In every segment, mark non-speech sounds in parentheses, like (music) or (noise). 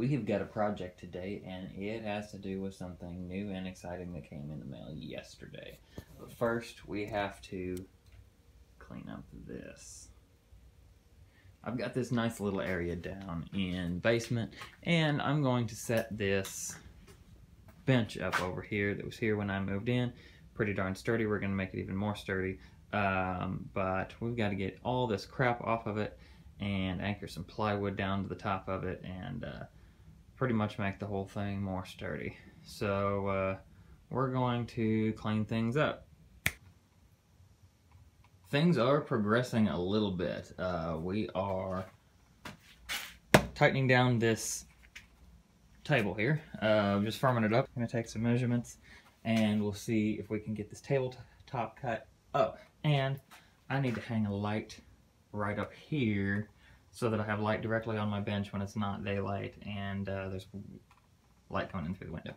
we have got a project today, and it has to do with something new and exciting that came in the mail yesterday. But first, we have to clean up this. I've got this nice little area down in basement, and I'm going to set this bench up over here that was here when I moved in. Pretty darn sturdy. We're going to make it even more sturdy. Um, but we've got to get all this crap off of it and anchor some plywood down to the top of it and uh, pretty much make the whole thing more sturdy. So uh, we're going to clean things up. Things are progressing a little bit. Uh, we are tightening down this table here, uh, just firming it up. I'm to take some measurements and we'll see if we can get this tabletop cut up. And I need to hang a light right up here so that I have light directly on my bench when it's not daylight and uh, there's light coming in through the window.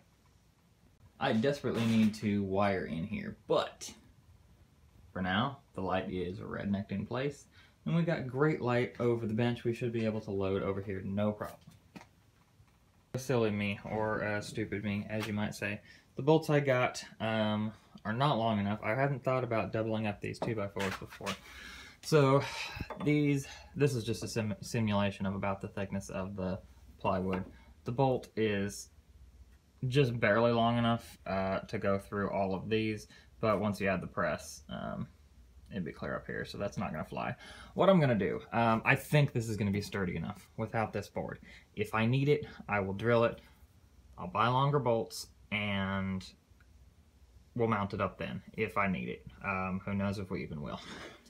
I desperately need to wire in here, but for now, the light is rednecked in place, and we've got great light over the bench. We should be able to load over here, no problem. Silly me, or uh, stupid me, as you might say. The bolts I got um, are not long enough. I hadn't thought about doubling up these 2x4s before. So these, this is just a sim simulation of about the thickness of the plywood. The bolt is just barely long enough uh, to go through all of these, but once you add the press, um, it'd be clear up here, so that's not going to fly. What I'm going to do, um, I think this is going to be sturdy enough without this board. If I need it, I will drill it. I'll buy longer bolts, and we'll mount it up then, if I need it. Um, who knows if we even will. (laughs)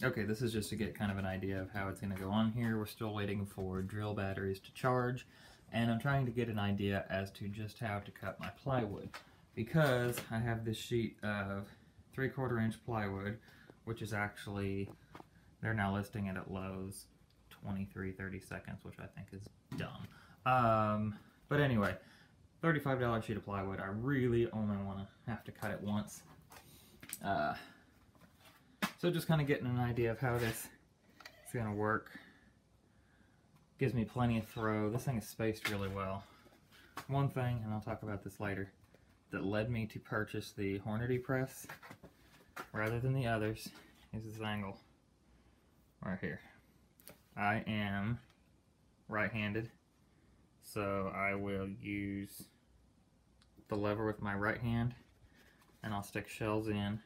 Okay, this is just to get kind of an idea of how it's going to go on here. We're still waiting for drill batteries to charge, and I'm trying to get an idea as to just how to cut my plywood. Because I have this sheet of 3 quarter inch plywood, which is actually, they're now listing it at Lowe's 23, 30 seconds, which I think is dumb. Um, but anyway, $35 sheet of plywood. I really only want to have to cut it once. Uh, so just kind of getting an idea of how this is going to work. Gives me plenty of throw. This thing is spaced really well. One thing, and I'll talk about this later, that led me to purchase the Hornady press rather than the others is this angle right here. I am right-handed, so I will use the lever with my right hand and I'll stick shells in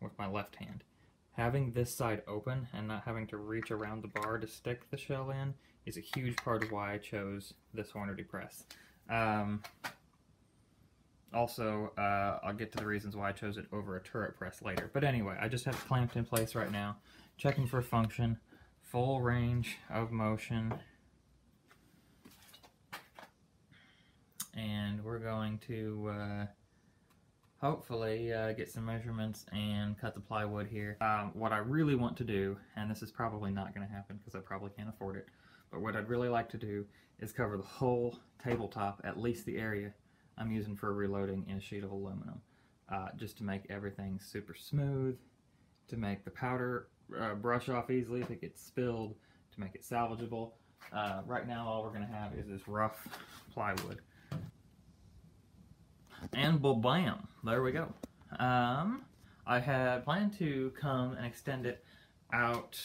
with my left hand. Having this side open and not having to reach around the bar to stick the shell in is a huge part of why I chose this Hornady press. Um, also, uh, I'll get to the reasons why I chose it over a turret press later. But anyway, I just have it clamped in place right now, checking for function, full range of motion, and we're going to uh, hopefully uh, get some measurements and cut the plywood here. Um, what I really want to do, and this is probably not going to happen because I probably can't afford it, but what I'd really like to do is cover the whole tabletop, at least the area I'm using for reloading in a sheet of aluminum, uh, just to make everything super smooth, to make the powder uh, brush off easily if it gets spilled, to make it salvageable. Uh, right now all we're going to have is this rough plywood. And bam, there we go. Um, I had planned to come and extend it out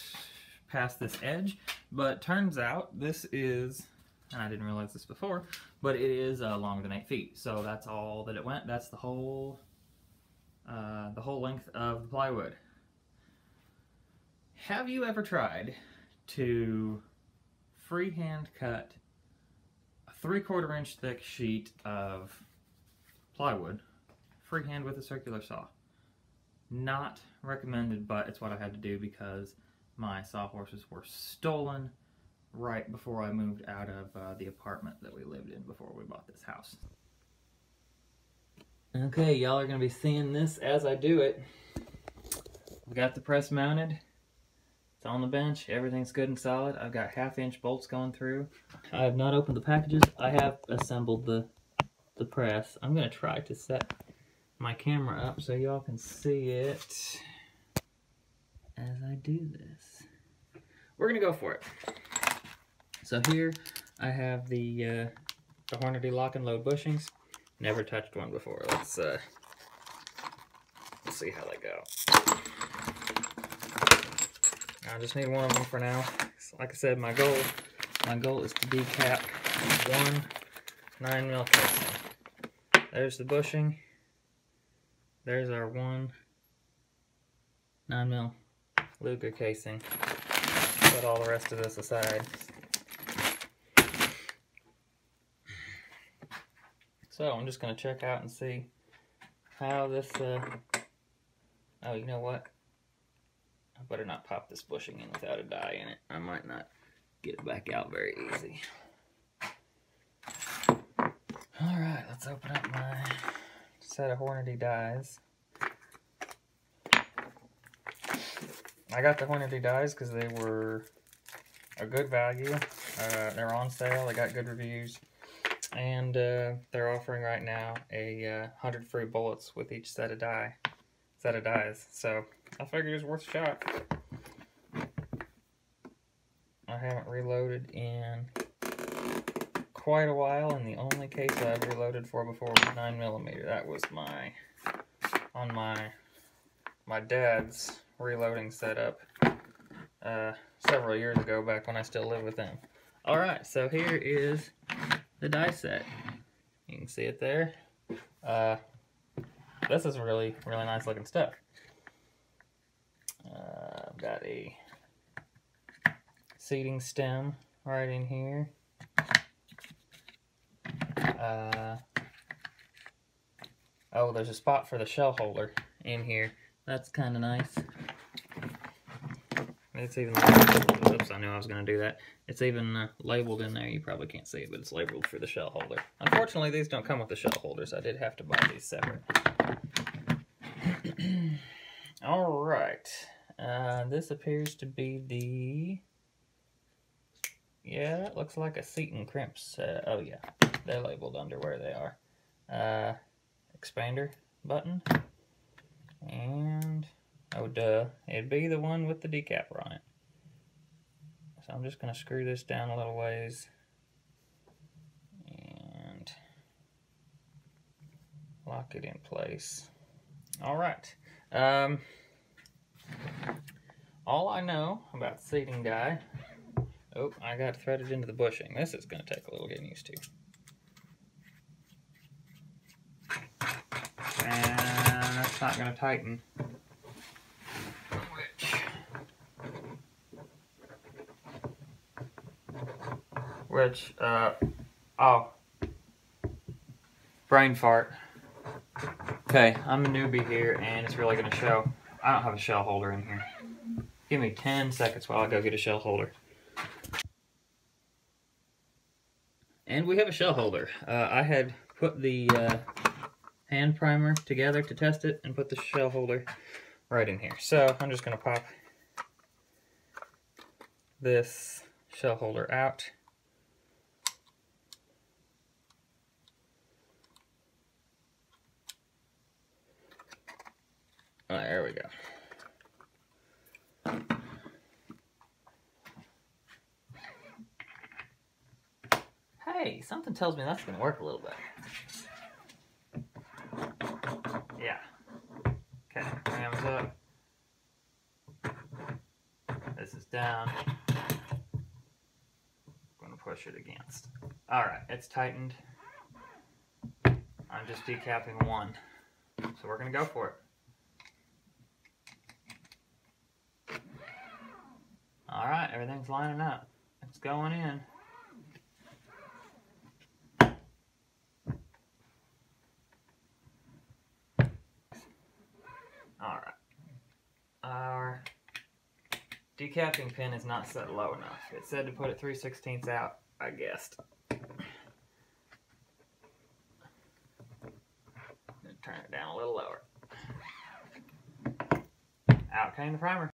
past this edge, but turns out this is, and I didn't realize this before, but it is uh, longer than 8 feet. So that's all that it went. That's the whole, uh, the whole length of the plywood. Have you ever tried to freehand cut a 3 quarter inch thick sheet of plywood, freehand with a circular saw. Not recommended, but it's what I had to do because my sawhorses were stolen right before I moved out of uh, the apartment that we lived in before we bought this house. Okay, y'all are going to be seeing this as I do it. I've got the press mounted. It's on the bench. Everything's good and solid. I've got half inch bolts going through. I have not opened the packages. I have assembled the the press. I'm going to try to set my camera up so y'all can see it as I do this. We're going to go for it. So here I have the uh, the Hornady lock and load bushings. Never touched one before. Let's uh, let's see how they go. I just need one of them for now. Like I said, my goal my goal is to decap one 9 mil casing. There's the bushing. There's our one 9 mil Luger casing. Put all the rest of this aside. So I'm just going to check out and see how this, uh, oh, you know what? I better not pop this bushing in without a die in it. I might not get it back out very easy. Alright, let's open up my set of Hornady dies. I got the Hornady dies because they were a good value. Uh, they're on sale, they got good reviews. And uh, they're offering right now a uh, 100 free bullets with each set of die, set of dies. So I figured it was worth a shot. I haven't reloaded in quite a while, and the only case I've reloaded for before was 9mm. That was my, on my, my dad's reloading setup uh, several years ago, back when I still lived with them. Alright, so here is the die set. You can see it there. Uh, this is really, really nice looking stuff. Uh, I've got a seating stem right in here. Uh, oh, there's a spot for the shell holder in here. That's kind of nice. It's even, oops, I knew I was going to do that. It's even uh, labeled in there. You probably can't see it, but it's labeled for the shell holder. Unfortunately, these don't come with the shell holders. I did have to buy these separate. (clears throat) All right. Uh, this appears to be the... Yeah, it looks like a seat and crimps. Uh, oh, yeah. They're labeled under where they are. Uh, expander button. And, oh duh, it'd be the one with the decapper on it. So I'm just going to screw this down a little ways. And lock it in place. All right. Um, all I know about seating die, oh, I got threaded into the bushing. This is going to take a little getting used to. And that's not going to tighten. Which, uh, oh, brain fart. Okay, I'm a newbie here, and it's really going to show. I don't have a shell holder in here. Give me 10 seconds while I go get a shell holder. And we have a shell holder. Uh, I had put the uh, hand primer together to test it and put the shell holder right in here. So I'm just going to pop this shell holder out. There we go. Hey, something tells me that's going to work a little bit. Yeah. Up. This is down. I'm going to push it against. All right, it's tightened. I'm just decapping one. So we're going to go for it. All right, everything's lining up. It's going in. All right. Our decapping pin is not set low enough. It said to put it 3 16ths out, I guessed. Turn it down a little lower. Out came the primer.